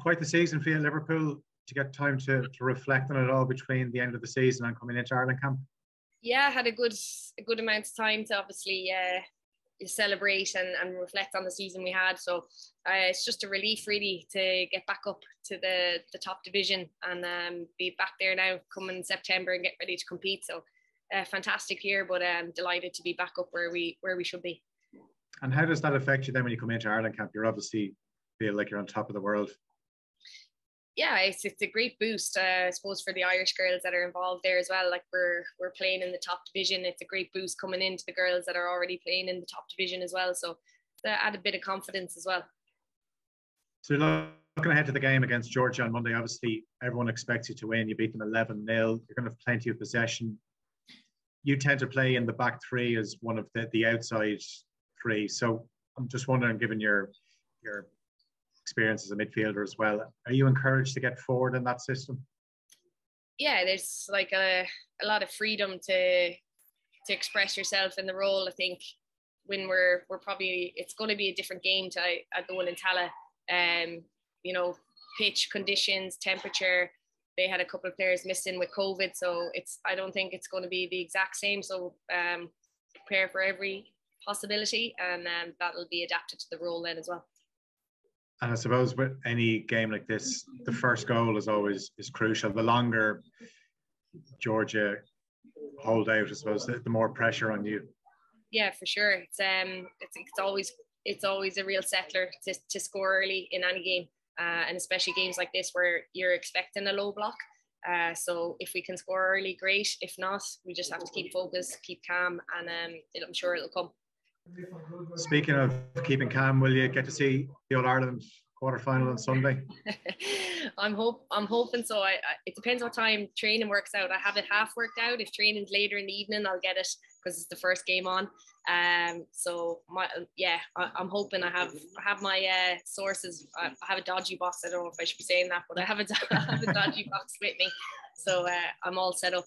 quite the season for you, Liverpool, to get time to, to reflect on it all between the end of the season and coming into Ireland camp? Yeah, I had a good a good amount of time to obviously uh, celebrate and, and reflect on the season we had. So uh, it's just a relief really to get back up to the, the top division and um, be back there now coming September and get ready to compete. So uh, fantastic year, but I'm delighted to be back up where we where we should be. And how does that affect you then when you come into Ireland camp? You're obviously feel like you're on top of the world yeah, it's, it's a great boost, uh, I suppose, for the Irish girls that are involved there as well. Like we're we're playing in the top division. It's a great boost coming into the girls that are already playing in the top division as well. So that add a bit of confidence as well. So looking ahead to the game against Georgia on Monday, obviously everyone expects you to win. You beat them 11 0. You're going to have plenty of possession. You tend to play in the back three as one of the, the outside three. So I'm just wondering, given your your experience as a midfielder as well. Are you encouraged to get forward in that system? Yeah, there's like a, a lot of freedom to to express yourself in the role. I think when we're we're probably it's going to be a different game to at the one in Tallaght. Um, you know, pitch conditions, temperature. They had a couple of players missing with COVID, so it's I don't think it's going to be the exact same. So um, prepare for every possibility, and um, that'll be adapted to the role then as well. And I suppose with any game like this, the first goal is always is crucial. The longer Georgia hold out, I suppose, the, the more pressure on you. Yeah, for sure. It's um, it's, it's always it's always a real settler to, to score early in any game, uh, and especially games like this where you're expecting a low block. Uh, so if we can score early, great. If not, we just have to keep focused, keep calm, and um, I'm sure it'll come. Speaking of keeping calm, will you get to see the All Ireland quarter final on Sunday? I'm hope I'm hoping so. I, I, it depends what time training works out. I have it half worked out. If training's later in the evening, I'll get it because it's the first game on. Um, so my yeah, I, am hoping I have I have my uh, sources. I, have a dodgy box. I don't know if I should be saying that, but I have a, I have a dodgy box with me, so uh, I'm all set up.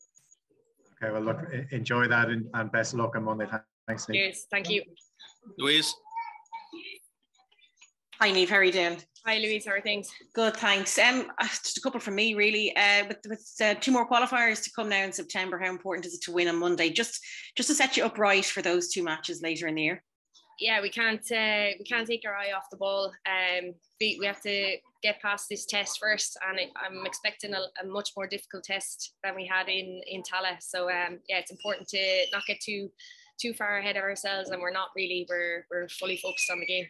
Okay, well look, enjoy that and, and best of luck on Monday. Thanks, Niamh. Cheers. Thank you. Louise. Hi, Niamh. How are you doing? Hi, Louise. How are things? Good, thanks. Um, uh, just a couple from me, really. Uh, with with uh, two more qualifiers to come now in September, how important is it to win on Monday? Just just to set you up right for those two matches later in the year. Yeah, we can't uh, we can't take our eye off the ball. Um, we, we have to get past this test first, and it, I'm expecting a, a, much more difficult test than we had in in Tallaght. So um, yeah, it's important to not get too too far ahead of ourselves and we're not really we're we're fully focused on the game.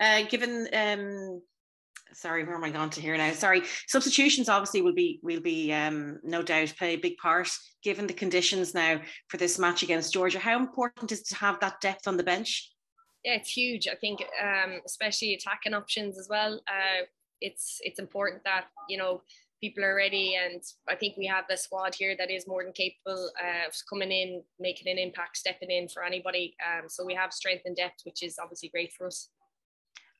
Uh, given um sorry where am i going to here now? Sorry substitutions obviously will be will be um, no doubt play a big part. Given the conditions now for this match against georgia how important is to have that depth on the bench? Yeah it's huge. I think um, especially attacking options as well. Uh, it's it's important that you know people are ready. And I think we have the squad here that is more than capable of coming in, making an impact, stepping in for anybody. Um, so we have strength and depth, which is obviously great for us.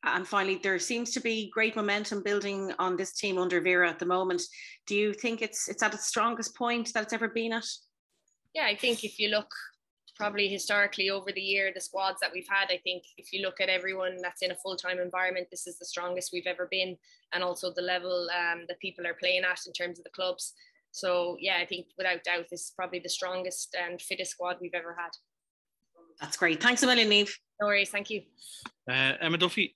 And finally, there seems to be great momentum building on this team under Vera at the moment. Do you think it's it's at its strongest point that it's ever been at? Yeah, I think if you look probably historically over the year, the squads that we've had, I think if you look at everyone that's in a full time environment, this is the strongest we've ever been, and also the level um, that people are playing at in terms of the clubs. So, yeah, I think without doubt, this is probably the strongest and fittest squad we've ever had. That's great. Thanks a million, Niamh. No worries. Thank you. Uh, Emma Duffy.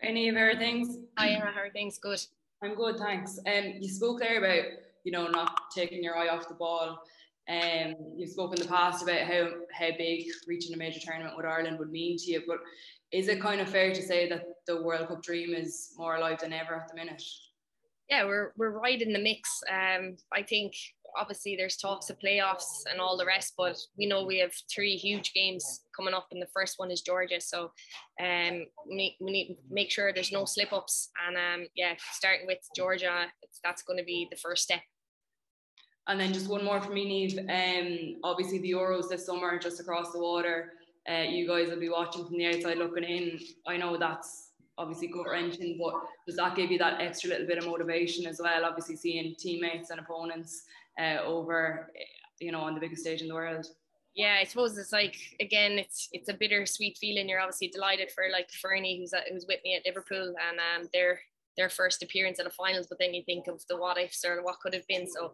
Any of our things? Hi, Emma. How are things? Good. I'm good, thanks. Um, you spoke there about you know not taking your eye off the ball um, you've spoken in the past about how how big reaching a major tournament with Ireland would mean to you, but is it kind of fair to say that the World Cup dream is more alive than ever at the minute? Yeah, we're we're right in the mix. Um, I think obviously there's talks of playoffs and all the rest, but we know we have three huge games coming up, and the first one is Georgia. So, um, we, we need to make sure there's no slip ups, and um, yeah, starting with Georgia, that's going to be the first step. And then just one more for me, Niamh. Um, obviously the Euros this summer just across the water. Uh, you guys will be watching from the outside looking in. I know that's obviously gut wrenching, but does that give you that extra little bit of motivation as well? Obviously seeing teammates and opponents uh, over, you know, on the biggest stage in the world. Yeah, I suppose it's like again, it's it's a bittersweet feeling. You're obviously delighted for like Fernie, who's who's with me at Liverpool, and um, they're their first appearance at the finals, but then you think of the what ifs or what could have been. So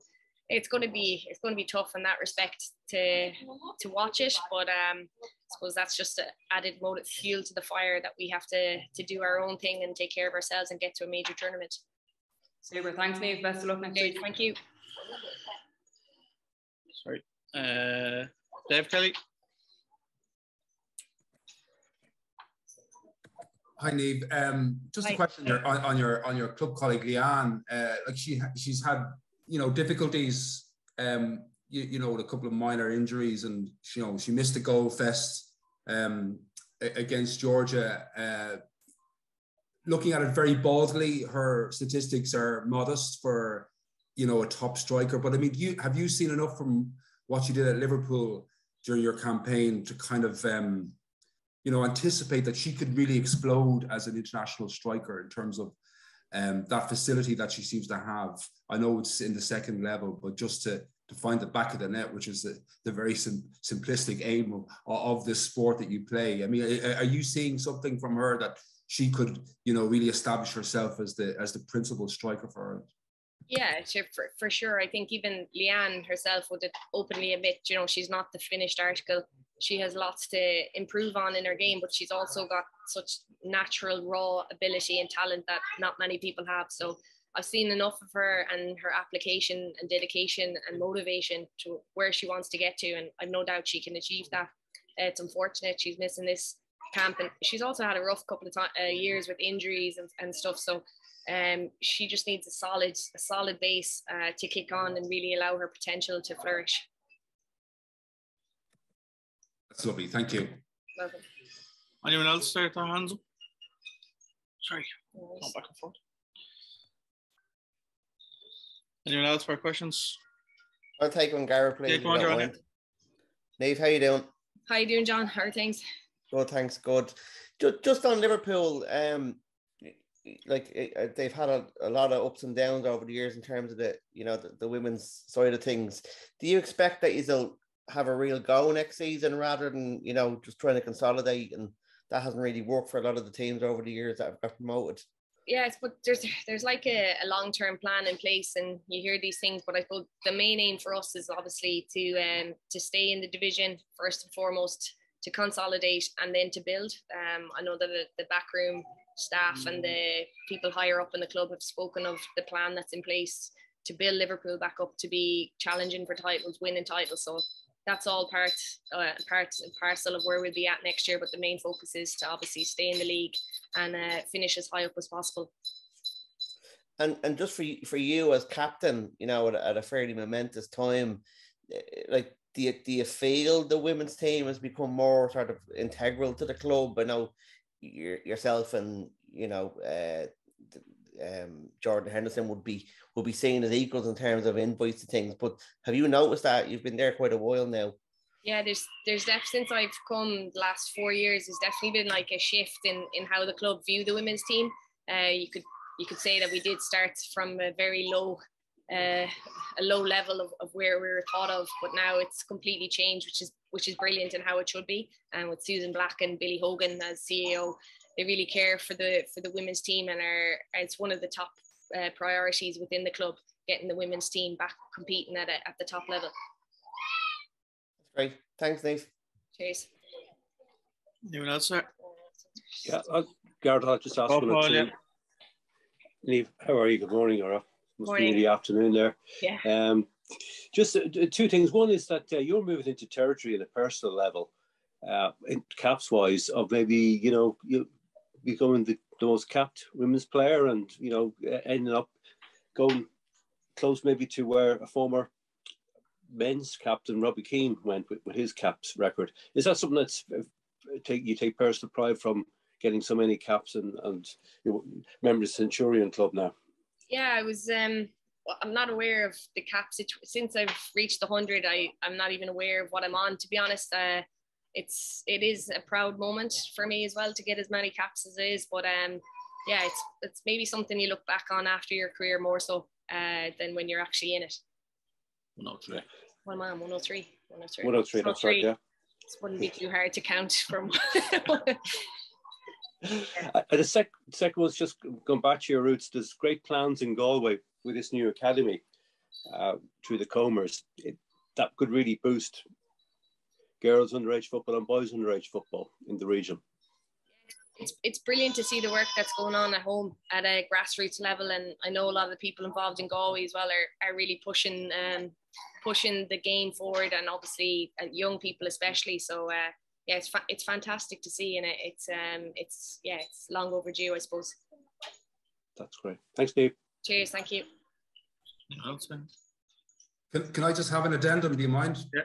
it's going to be it's going to be tough in that respect to to watch it. But um, I suppose that's just an added motive fuel to the fire that we have to to do our own thing and take care of ourselves and get to a major tournament. Super. Thanks, Niamh. Best of luck next week. Thank you. Sorry. Uh, Dave Kelly. Hi, Niamh. Um, just Hi. a question there on, on your on your club colleague Leanne. Uh, like she she's had you know difficulties. Um, you, you know, with a couple of minor injuries, and you know she missed the goal fest um, against Georgia. Uh, looking at it very baldly, her statistics are modest for you know a top striker. But I mean, you have you seen enough from what you did at Liverpool during your campaign to kind of um, you know, anticipate that she could really explode as an international striker in terms of um, that facility that she seems to have. I know it's in the second level, but just to to find the back of the net, which is the, the very sim- simplistic aim of, of this sport that you play. I mean, are- you seeing something from her that she could, you know, really establish herself as the as the principal striker for her? Yeah, for, for sure. I think even Leanne herself would openly admit, you know, she's not the finished article. She has lots to improve on in her game, but she's also got such natural raw ability and talent that not many people have. So I've seen enough of her and her application and dedication and motivation to where she wants to get to, and I've no doubt she can achieve that. Uh, it's unfortunate she's missing this camp, and she's also had a rough couple of ti- uh, years with injuries and, and stuff. So um, she just needs a solid, a solid base uh, to kick on and really allow her potential to flourish. That's lovely. Thank you. Welcome. Anyone else there their hands up? Sorry, going back and forth. Anyone else for questions? I'll take one, Gareth, please. Yeah, if go on, on mind. Niamh, how you doing? How you doing, John? How are things? Good, thanks. Good. Just, just on Liverpool, um, like eh, eh, they've had a, a lot of ups and downs over the years in terms of the, you know, the, the women's side of things. Do you expect that you'll have a real go next season rather than you know just trying to consolidate? And that hasn't really worked for a lot of the teams over the years that have got promoted. Yes, but there's there's like a, a long term plan in place, and you hear these things. But I suppose the main aim for us is obviously to um to stay in the division first and foremost, to consolidate and then to build. Um, I know that the, the backroom staff and the people higher up in the club have spoken of the plan that's in place to build Liverpool back up to be challenging for titles, winning titles. So that's all part uh, part and parcel of where we'll be at next year. But the main focus is to obviously stay in the league and uh, finish as high up as possible. And and just for you, for you as captain, you know, at, a- at a fairly momentous time, eh, like do you, do you feel the women's team has become more sort of integral to the club? I know your, yourself and you know uh, um, Jordan Henderson would be would be seen as equals in terms of invites to things. But have you noticed that you've been there quite a while now? Yeah, there's there's def since I've come the last four years, there's definitely been like a shift in in how the club view the women's team. Uh, you could you could say that we did start from a very low uh, a low level of, of where we were thought of, but now it's completely changed, which is which is brilliant and how it should be. And with Susan Black and Billy Hogan as CEO, they really care for the for the women's team and are it's one of the top uh, priorities within the club, getting the women's team back competing at a, at the top level. That's great. Thanks, Niamh. Cheers. Anyone else there? Yeah, uh, Gareth, I'll just ask Oh, one or Paul, two. yeah. Niamh, how are you? Good morning, or must Morning. be in the afternoon there. Yeah. Um, just uh, two things. One is that uh, you're moving into territory at a personal level, uh, in caps wise, of maybe you know you becoming the, the most capped women's player, and you know ending up going close maybe to where a former men's captain Robbie Keane went with, with his caps record. Is that something that's uh, take you take personal pride from getting so many caps and and you remember the Centurion Club now? Yeah, I was. Um, I'm not aware of the cap since I've reached the hundred. I I'm not even aware of what I'm on. To be honest, uh, it's it is a proud moment for me as well to get as many caps as it is. But um, yeah, it's it's maybe something you look back on after your career more so uh, than when you're actually in it. No, today. Well, man, 103, 103. 103, that's right, yeah. It wouldn't be too hard to count from. Uh, the sec- second was just going back to your roots. There's great plans in Galway with this new academy uh, through the Comers. It, that could really boost girls underage football and boys underage football in the region. It's, it's brilliant to see the work that's going on at home at a grassroots level, and I know a lot of the people involved in Galway as well are, are really pushing um, pushing the game forward, and obviously uh, young people especially. So uh, yeah, it's fa- it's fantastic to see, and it, it's um it's yeah it's long overdue, I suppose. That's great. Thanks, Dave. Cheers, thank you. Can, can I just have an addendum? Do you mind? Yeah,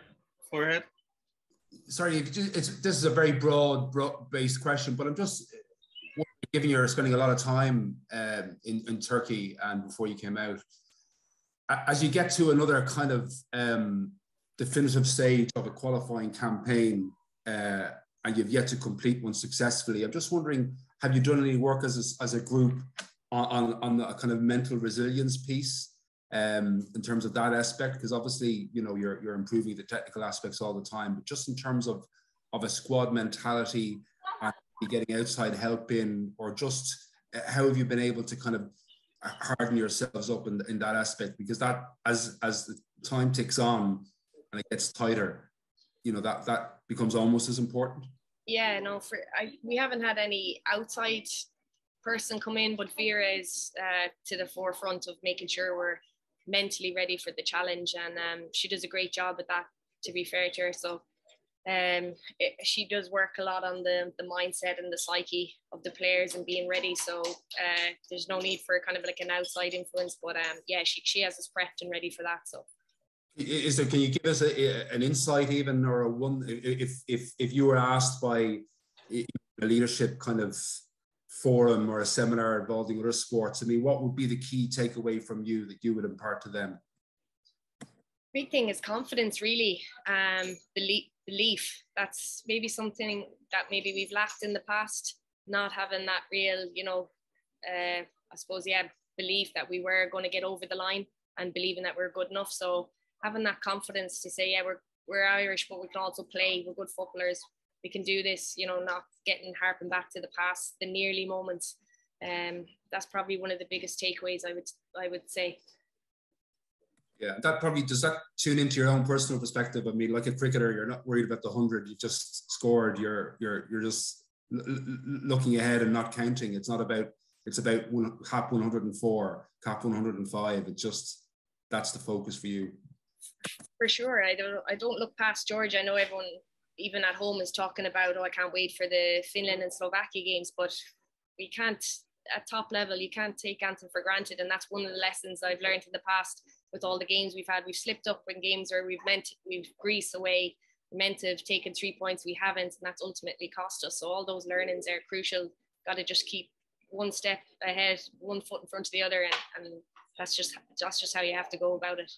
go ahead. Sorry, this is a very broad, broad based question, but I'm just given you're spending a lot of time um, in, in Turkey and before you came out. As you get to another kind of um, definitive stage of a qualifying campaign, uh, and you've yet to complete one successfully, I'm just wondering, have you done any work as a, as a group on, on, on the kind of mental resilience piece? Um, in terms of that aspect, because obviously, you know, you're, you're improving the technical aspects all the time, but just in terms of, of a squad mentality and getting outside help in, or just uh, how have you been able to kind of harden yourselves up in, in that aspect? Because that, as, as the time ticks on and it gets tighter, you know, that, that becomes almost as important. Yeah, no, for I, we haven't had any outside person come in, but Vera is uh, to the forefront of making sure we're mentally ready for the challenge. And um, she does a great job at that, to be fair to her. So um, it, she does work a lot on the, the mindset and the psyche of the players and being ready. So uh, there's no need for kind of like an outside influence. But um, yeah, she, she has us prepped and ready for that. So. Is there? Can you give us a, an insight, even or a one? If if if you were asked by a leadership kind of forum or a seminar involving other sports, I mean, what would be the key takeaway from you that you would impart to them? Big thing is confidence, really. Um, belief, belief. That's maybe something that maybe we've lacked in the past. Not having that real, you know, uh, I suppose, yeah, belief that we were going to get over the line and believing that we're good enough. So having that confidence to say, yeah, we're we're Irish, but we can also play. We're good footballers we can do this, you know, not getting harping back to the past, the nearly moments. Um, that's probably one of the biggest takeaways I would I would say. Yeah, that probably does that tune into your own personal perspective. I mean, like a cricketer, you're not worried about the hundred you just scored. You're you're you're just looking ahead and not counting. It's not about it's about one, cap 104, cap 105. It's just that's the focus for you. For sure, I don't I don't look past George. I know everyone even at home is talking about, oh, I can't wait for the Finland and Slovakia games, but we can't at top level, you can't take Anton for granted. And that's one of the lessons I've learned in the past with all the games we've had. We've slipped up in games where we've meant we've Greece away, meant to have taken three points, we haven't, and that's ultimately cost us. So all those learnings are crucial. Got to just keep one step ahead, one foot in front of the other, and, and that's just that's just how you have to go about it.